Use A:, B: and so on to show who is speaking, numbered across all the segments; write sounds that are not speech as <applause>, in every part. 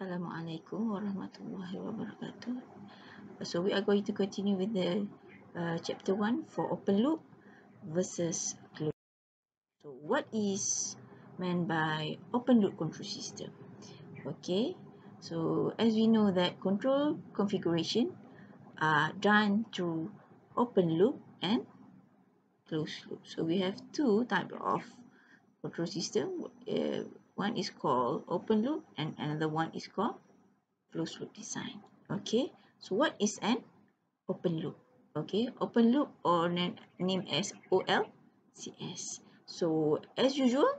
A: Assalamualaikum warahmatullahi wabarakatuh. So we are going to continue with the uh, chapter 1 for open loop versus closed. So what is meant by open loop control system? Okay, so as we know that control configuration are done through open loop and closed loop. So we have two type of control system. Uh, one is called open loop and another one is called closed loop design. Okay? So what is an open loop? Okay? Open loop or name as OLCS so as usual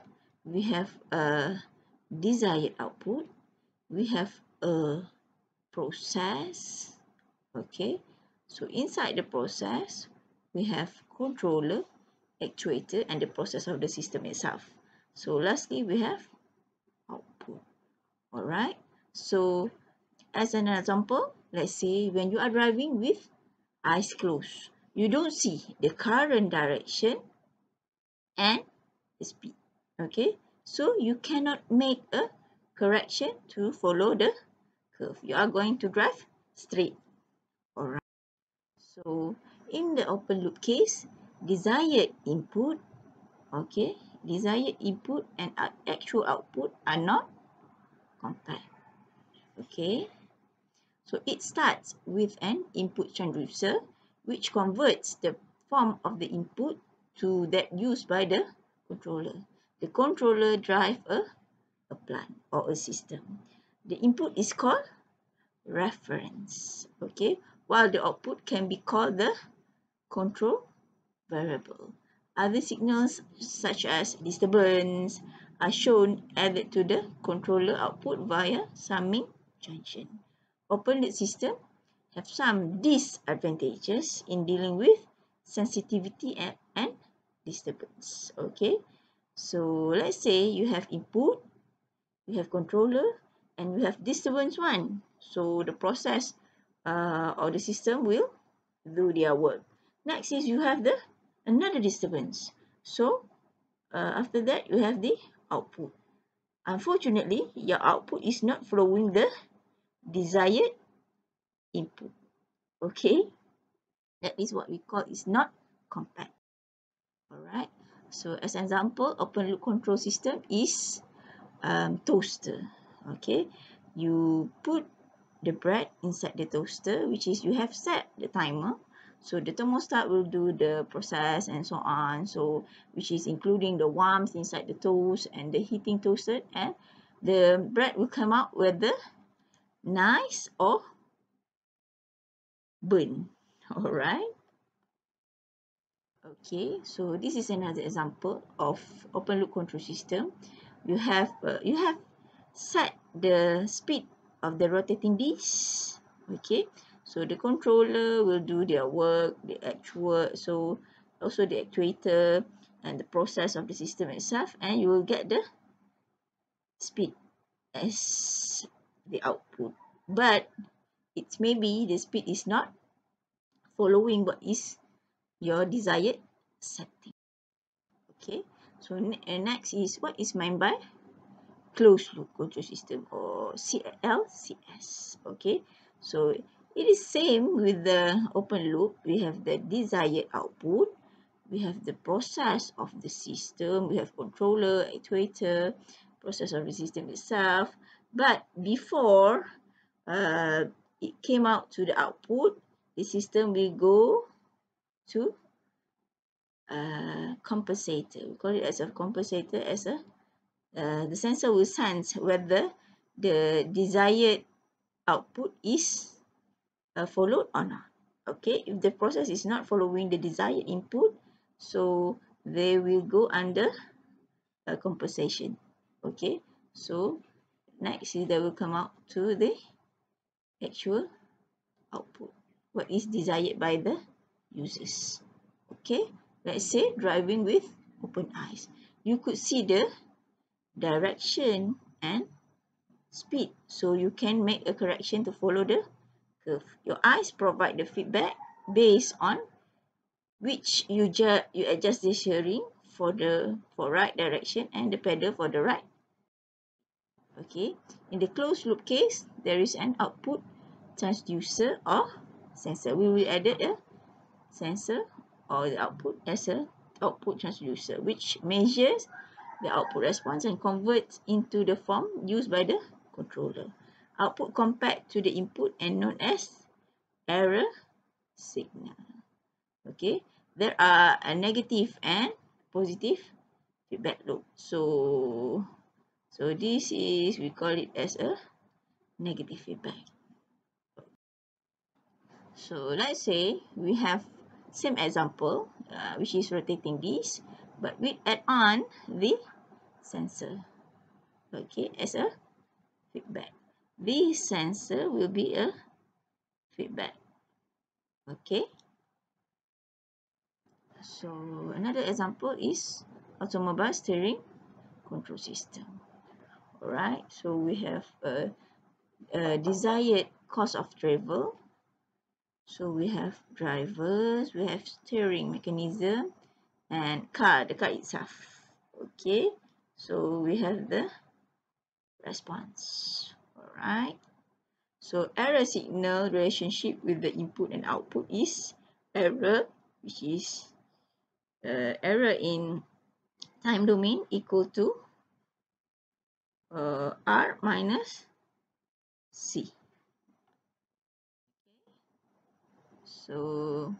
A: we have a desired output. We have a process. Okay? So inside the process we have controller actuator and the process of the system itself. So lastly we have Alright. So as an example, let's say when you are driving with eyes closed, you don't see the current direction and the speed. Okay. So you cannot make a correction to follow the curve. You are going to drive straight. Alright. So in the open loop case, desired input, okay, desired input and actual output are not compact. Okay. So it starts with an input transducer which converts the form of the input to that used by the controller. The controller drive a, a plant or a system. The input is called reference. Okay. While the output can be called the control variable. Other signals such as disturbance, are shown added to the controller output via summing junction. Open loop system have some disadvantages in dealing with sensitivity and, and disturbance. Okay, so let's say you have input, you have controller, and you have disturbance one. So the process uh, or the system will do their work. Next is you have the another disturbance. So uh, after that you have the output. Unfortunately, your output is not following the desired input. Okay, that is what we call is not compact. Alright, so as an example, open loop control system is um, toaster. Okay, you put the bread inside the toaster, which is you have set the timer so the thermostat will do the process and so on. So which is including the warmth inside the toast and the heating toasted and the bread will come out whether nice or burn. <laughs> Alright. Okay, so this is another example of open loop control system. You have uh, you have set the speed of the rotating disc. Okay, so the controller will do their work, the actual, so also the actuator and the process of the system itself and you will get the speed as the output. But it may be the speed is not following what is your desired setting. Okay, so next is what is meant by closed loop control system or CLCS. Okay, so it is same with the open loop. We have the desired output. We have the process of the system. We have controller, actuator, process of the system itself. But before uh, it came out to the output, the system will go to a compensator. We call it as a compensator as a uh, the sensor will sense whether the desired output is uh, followed or not. Okay, if the process is not following the desired input, so they will go under a compensation. Okay, so next is they will come out to the actual output. What is desired by the users. Okay, let's say driving with open eyes. You could see the direction and speed. So you can make a correction to follow the curve. Your eyes provide the feedback based on which you you adjust the steering for the for right direction and the pedal for the right. Okay, in the closed loop case, there is an output transducer or sensor. We will add a sensor or the output as a output transducer which measures the output response and converts into the form used by the controller. Output compared to the input and known as error signal. Okay, there are a negative and positive feedback loop. So, so this is we call it as a negative feedback. So let's say we have same example uh, which is rotating this but we add on the sensor okay as a feedback this sensor will be a feedback okay so another example is automobile steering control system alright so we have a, a desired cost of travel so we have drivers, we have steering mechanism and car, the car itself. Okay, so we have the response. Alright. So error signal relationship with the input and output is error, which is uh, error in time domain equal to uh, R minus C. So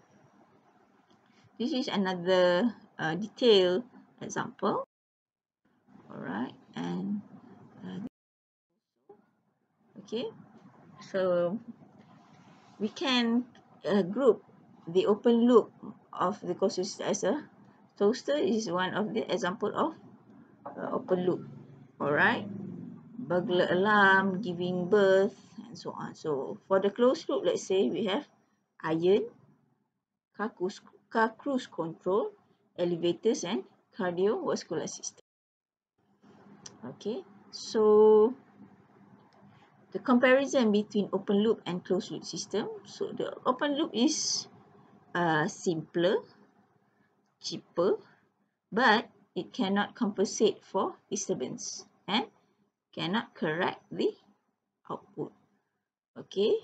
A: this is another uh, detailed example. Alright, okay, so we can uh, group the open loop of the closed as a toaster is one of the example of uh, open loop. Alright, burglar alarm, giving birth, and so on. So for the closed loop, let's say we have iron, car cruise control, elevators and cardiovascular system. Okay, so the comparison between open loop and closed loop system. So the open loop is uh, simpler, cheaper, but it cannot compensate for disturbance and cannot correct the output. Okay,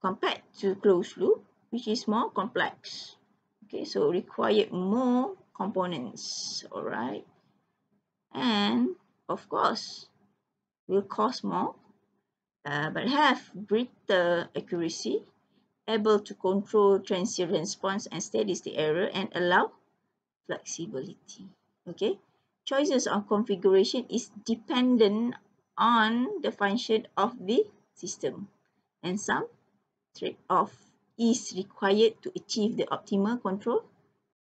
A: compared to closed loop, which is more complex. Okay, so required more components, all right? And of course, will cost more, uh, but have greater accuracy, able to control transient response and steady state error and allow flexibility. Okay, choices on configuration is dependent on the function of the system and some trade-off is required to achieve the optimal control